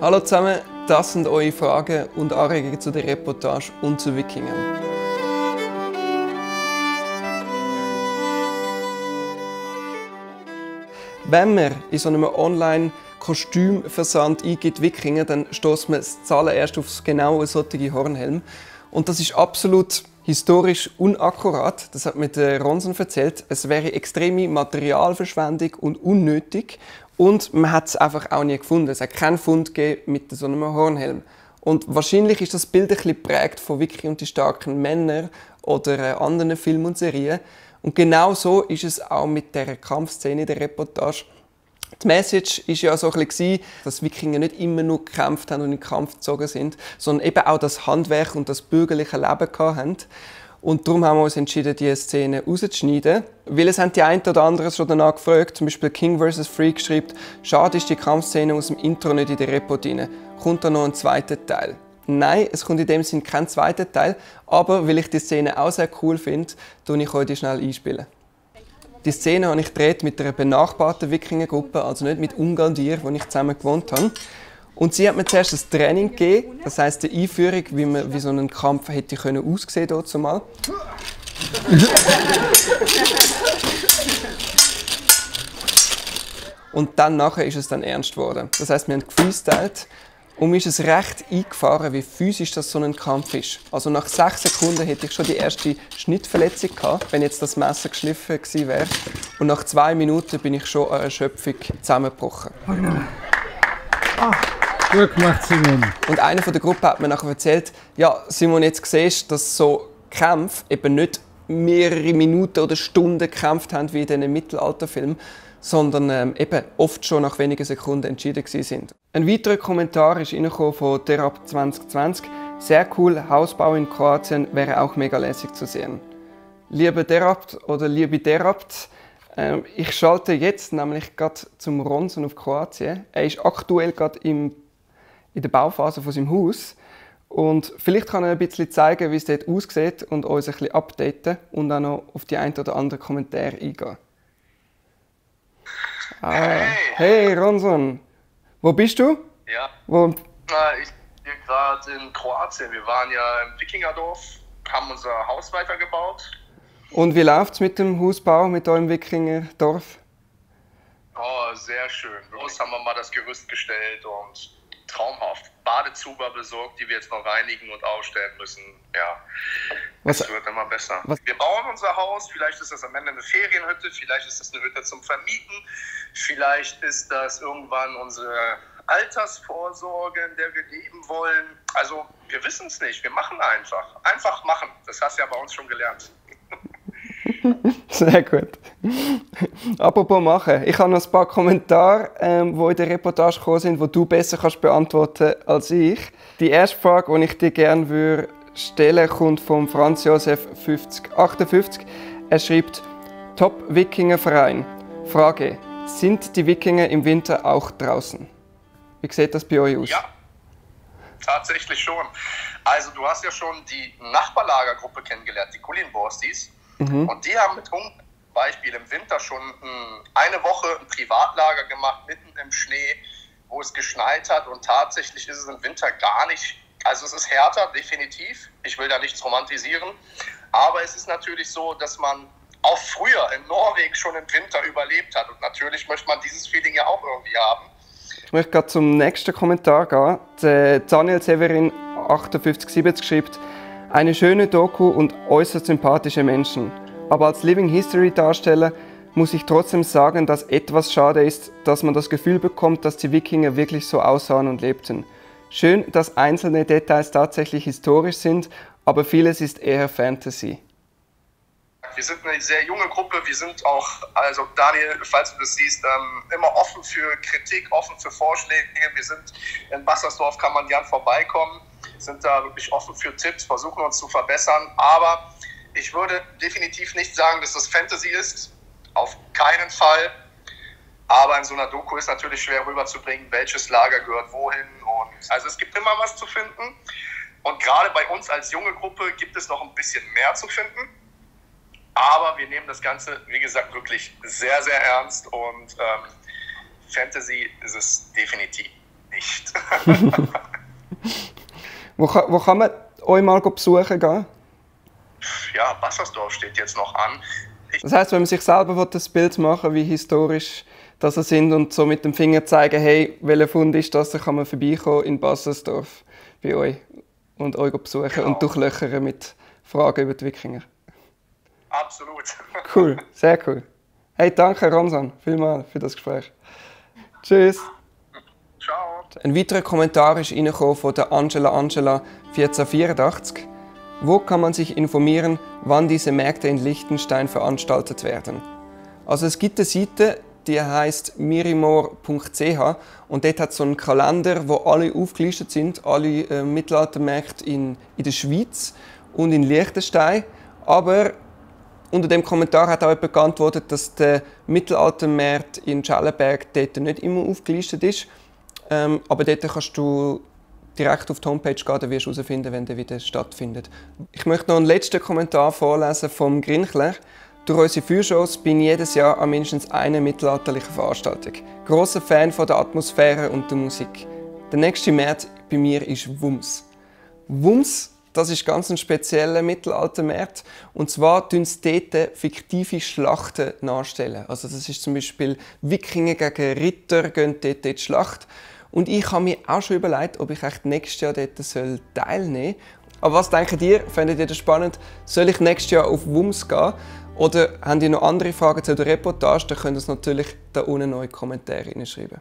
Hallo zusammen, das sind eure Fragen und Anregungen zu der Reportage und zu Wikingen. Wenn man in so einem Online-Kostümversand eingibt Wikinger, dann stößt man das Zahlen erst auf genau solche Hornhelm. Und das ist absolut historisch unakkurat. Das hat mir der Ronson erzählt. Es wäre extreme Materialverschwendung und unnötig. Und man hat es einfach auch nie gefunden. Es hat keinen Fund mit so einem Hornhelm. Und wahrscheinlich ist das Bild ein bisschen geprägt von Vicky und die starken Männer oder äh, anderen Filmen und Serien. Und genau so ist es auch mit der Kampfszene der Reportage. Die Message ist ja so ein bisschen, dass Wikinger nicht immer nur gekämpft haben und in den Kampf gezogen sind, sondern eben auch das Handwerk und das bürgerliche Leben hatten. Und darum haben wir uns entschieden, diese Szene rauszuschneiden. Weil es haben die einen oder anderen schon danach gefragt. Zum Beispiel King vs. Freak schreibt, schade ist die Kampfszene aus dem Intro nicht in der Repo drin. Kommt da noch ein zweiter Teil? Nein, es kommt in dem Sinn kein zweiter Teil. Aber weil ich die Szene auch sehr cool finde, tue ich heute schnell einspielen. Die Szene habe ich gedreht mit einer benachbarten Wikingergruppe, also nicht mit Ungarn-Dir, wo ich zusammen gewohnt habe. Und sie hat mir zuerst ein Training gegeben, das heißt die Einführung, wie, man, wie so ein Kampf hätte können aussehen dort zumal. Und dann nachher ist es dann ernst geworden. Das heißt, wir haben gefreestylt und mir ist es recht eingefahren, wie physisch das so ein Kampf ist. Also nach sechs Sekunden hätte ich schon die erste Schnittverletzung gehabt, wenn jetzt das Messer geschliffen gewesen wäre. Und nach zwei Minuten bin ich schon an Erschöpfung zusammengebrochen. Ah. Gut gemacht, Simon. Und einer von der Gruppe hat mir nachher erzählt, ja, Simon, jetzt siehst du, dass so Kämpfe eben nicht mehrere Minuten oder Stunden gekämpft haben wie in diesen Mittelalterfilmen, sondern ähm, eben oft schon nach wenigen Sekunden entschieden sind. Ein weiterer Kommentar ist von Terap 2020. Sehr cool, Hausbau in Kroatien wäre auch mega lässig zu sehen. Liebe Derapt oder liebe Derapt, äh, ich schalte jetzt nämlich gerade zum Ronson auf Kroatien. Er ist aktuell gerade im in der Bauphase von seinem Haus. Und vielleicht kann er ein bisschen zeigen, wie es dort aussieht und uns ein bisschen updaten und auch noch auf die ein oder anderen Kommentare eingehen. Ah, hey. hey Ronson, wo bist du? Ja. Wo? Na, ich bin gerade in Kroatien. Wir waren ja im Wikingerdorf, haben unser Haus weitergebaut. Und wie läuft es mit dem Hausbau, mit eurem Wikingerdorf? Oh, sehr schön. Bloß haben wir mal das Gerüst gestellt und traumhaft. Badezuber besorgt, die wir jetzt noch reinigen und aufstellen müssen. Ja, es wird immer besser. Was? Wir bauen unser Haus. Vielleicht ist das am Ende eine Ferienhütte, vielleicht ist das eine Hütte zum Vermieten, vielleicht ist das irgendwann unsere Altersvorsorge, in der wir leben wollen. Also wir wissen es nicht. Wir machen einfach. Einfach machen. Das hast du ja bei uns schon gelernt. Sehr gut. Apropos machen, ich habe noch ein paar Kommentare, ähm, die in der Reportage gekommen sind, die du besser kannst beantworten als ich. Die erste Frage, die ich dir gerne würde stellen kommt von Franz Josef 5058. Er schreibt: Top Wikinger Verein. Frage: Sind die Wikinger im Winter auch draußen? Wie sieht das bei euch aus? Ja, tatsächlich schon. Also, du hast ja schon die Nachbarlagergruppe kennengelernt, die Kulinborstis. Mhm. Und die haben mit Beispiel im Winter schon hm, eine Woche ein Privatlager gemacht, mitten im Schnee, wo es geschneit hat. Und tatsächlich ist es im Winter gar nicht, also es ist härter, definitiv. Ich will da nichts romantisieren. Aber es ist natürlich so, dass man auch früher in Norwegen schon im Winter überlebt hat. Und natürlich möchte man dieses Feeling ja auch irgendwie haben. Ich möchte gerade zum nächsten Kommentar gehen. Daniel Severin 5870 schreibt, eine schöne Doku und äußerst sympathische Menschen. Aber als Living History Darsteller muss ich trotzdem sagen, dass etwas schade ist, dass man das Gefühl bekommt, dass die Wikinger wirklich so aussahen und lebten. Schön, dass einzelne Details tatsächlich historisch sind, aber vieles ist eher Fantasy. Wir sind eine sehr junge Gruppe. Wir sind auch, also Daniel, falls du das siehst, ähm, immer offen für Kritik, offen für Vorschläge. Wir sind in Bassersdorf, kann man gern vorbeikommen sind da wirklich offen für Tipps, versuchen uns zu verbessern. Aber ich würde definitiv nicht sagen, dass das Fantasy ist. Auf keinen Fall. Aber in so einer Doku ist natürlich schwer rüberzubringen, welches Lager gehört wohin. Und also es gibt immer was zu finden. Und gerade bei uns als junge Gruppe gibt es noch ein bisschen mehr zu finden. Aber wir nehmen das Ganze, wie gesagt, wirklich sehr, sehr ernst. Und ähm, Fantasy ist es definitiv nicht. wo, kann, wo kann man euch mal besuchen gehen? Ja, Bassersdorf steht jetzt noch an. Ich das heißt, wenn man sich selber das Bild machen wie historisch das sind und so mit dem Finger zeigen, hey, welcher Fund ist das, dann kann man vorbeikommen in Bassersdorf bei euch und euch besuchen genau. und durchlöchern mit Fragen über die Wikinger. Absolut. Cool, sehr cool. Hey, danke Ronsan, vielmals für das Gespräch. Tschüss. Ein weiterer Kommentar ist von der Angela Angela 1484. Wo kann man sich informieren, wann diese Märkte in Liechtenstein veranstaltet werden? Also es gibt eine Seite, die heißt mirimor.ch und dort hat so einen Kalender, wo alle aufgelistet sind, alle äh, Mittelaltermärkte in, in der Schweiz und in Liechtenstein. Aber unter dem Kommentar hat auch jemand geantwortet, dass der Mittelaltermarkt in Schellenberg dort nicht immer aufgelistet ist. Ähm, aber dort kannst du direkt auf die Homepage gehen, dann wirst du herausfinden, wenn der wieder stattfindet. Ich möchte noch einen letzten Kommentar vorlesen vom Grinchler. Durch unsere Führshows bin ich jedes Jahr an mindestens einer mittelalterlichen Veranstaltung. Großer Fan von der Atmosphäre und der Musik. Der nächste März bei mir ist Wums. Wums, das ist ganz ein spezieller Mittelaltermarkt. Und zwar tun sie dort fiktive Schlachten nachstellen. Also das ist zum Beispiel Wikinger gegen Ritter gehen dort in die Schlacht. Und ich habe mir auch schon überlegt, ob ich echt nächstes Jahr dort teilnehmen soll. Aber was denkt ihr? Findet ihr das spannend? Soll ich nächstes Jahr auf WUMS gehen? Oder habt ihr noch andere Fragen zu der Reportage? Dann könnt ihr es natürlich da unten in die Kommentare schreiben.